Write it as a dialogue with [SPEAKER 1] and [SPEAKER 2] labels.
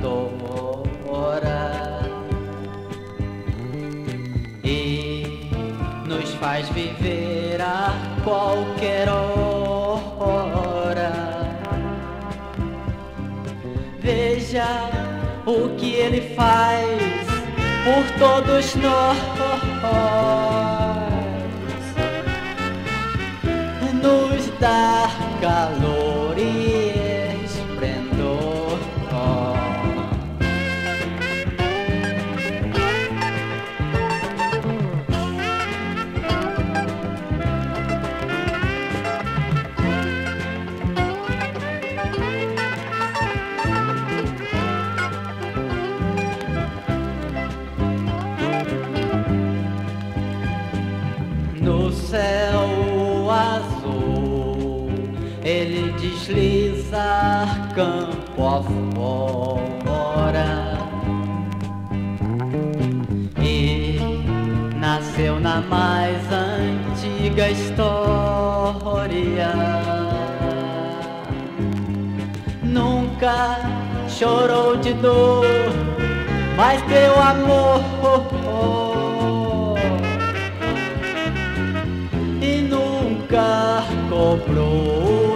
[SPEAKER 1] doutora e nos faz viver a qualquer hora. Veja o que ele faz por todos nós. Nos dá No céu azul, ele desliza campo afora e nasceu na mais antiga história. Nunca chorou de dor, mas teu amor dobrou.